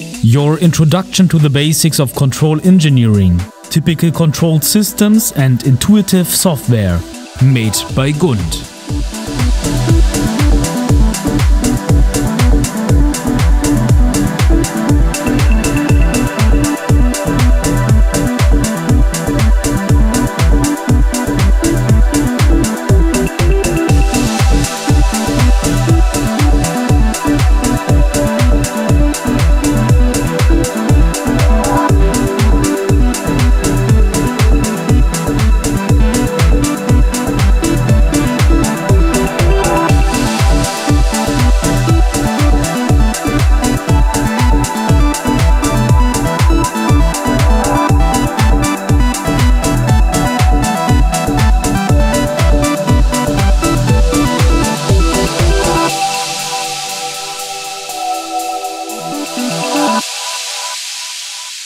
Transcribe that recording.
Your introduction to the basics of control engineering, typical control systems and intuitive software, made by GUND.